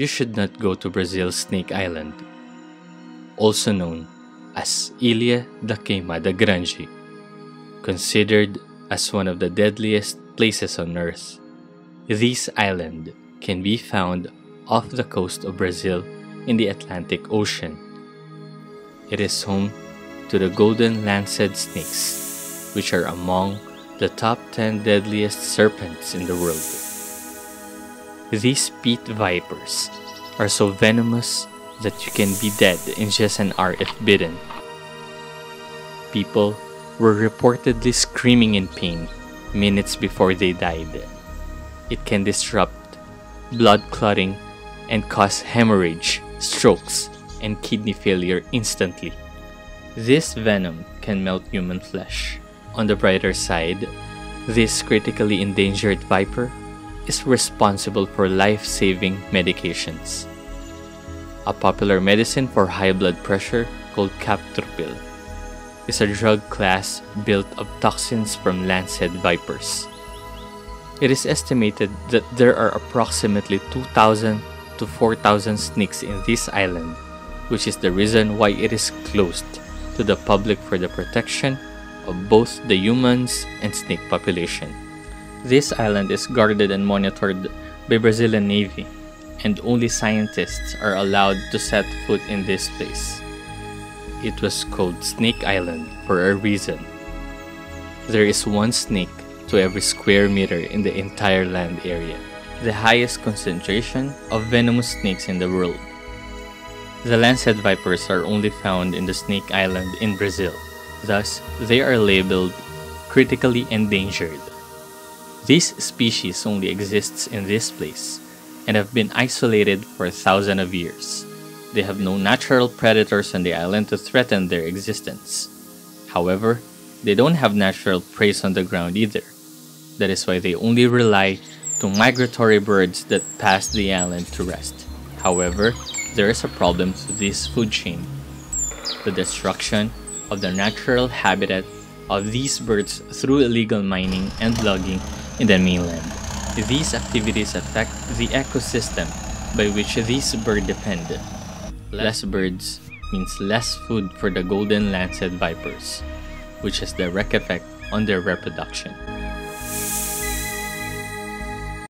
you should not go to Brazil's Snake Island, also known as Ilha da Queimada Grande, considered as one of the deadliest places on earth. This island can be found off the coast of Brazil in the Atlantic Ocean. It is home to the golden lancehead snakes, which are among the top 10 deadliest serpents in the world. These pit vipers are so venomous that you can be dead in just an hour if bitten. People were reportedly screaming in pain minutes before they died. It can disrupt blood clotting and cause hemorrhage, strokes, and kidney failure instantly. This venom can melt human flesh. On the brighter side, this critically endangered viper is responsible for life saving medications. A popular medicine for high blood pressure called Captopril is a drug class built of toxins from lancehead vipers. It is estimated that there are approximately 2,000 to 4,000 snakes in this island, which is the reason why it is closed to the public for the protection of both the humans and snake population. This island is guarded and monitored by Brazilian Navy, and only scientists are allowed to set foot in this place. It was called Snake Island for a reason. There is one snake to every square meter in the entire land area, the highest concentration of venomous snakes in the world. The lancehead vipers are only found in the Snake Island in Brazil, thus, they are labeled critically endangered. This species only exists in this place and have been isolated for thousands of years. They have no natural predators on the island to threaten their existence. However, they don't have natural prey on the ground either. That is why they only rely to migratory birds that pass the island to rest. However, there is a problem to this food chain. The destruction of the natural habitat of these birds through illegal mining and logging in the mainland. These activities affect the ecosystem by which these birds depend. Less birds means less food for the golden lancehead vipers, which has direct effect on their reproduction.